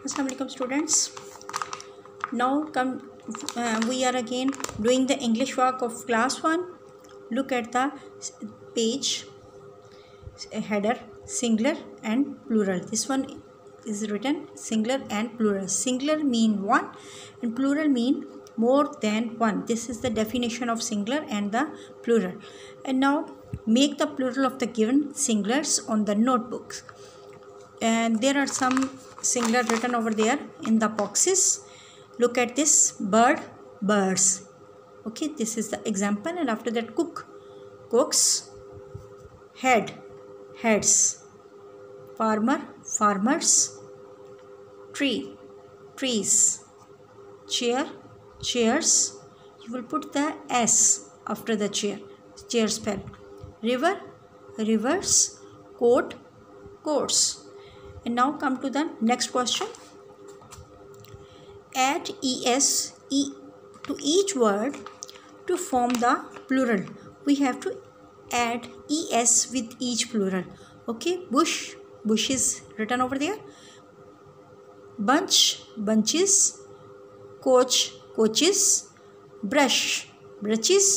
Assalamualaikum students. Now come uh, we are again doing the english work of class 1 look at the page header singular and plural. This one is written singular and plural. Singular mean one and plural mean more than one. This is the definition of singular and the plural. And now make the plural of the given singulars on the notebooks and there are some singular written over there in the boxes. Look at this bird birds. Okay this is the example. And after that cook cooks head heads. Farmer farmers. Tree trees. Chair chairs. You will put the s after the chair chair spell. River rivers. Coat coats and now come to the next question. Add es e to each word to form the plural. We have to add es with each plural. Okay bush bushes written over there. Bunch bunches. Coach coaches. Brush brushes.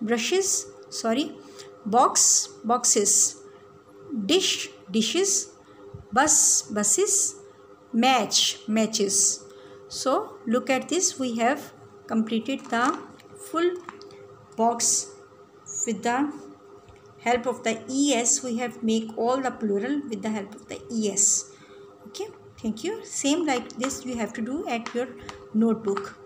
Brushes sorry. Box boxes. Dish dishes bus buses match matches. So look at this. We have completed the full box with the help of the es we have make all the plural with the help of the es okay? Thank you. Same like this you have to do at your notebook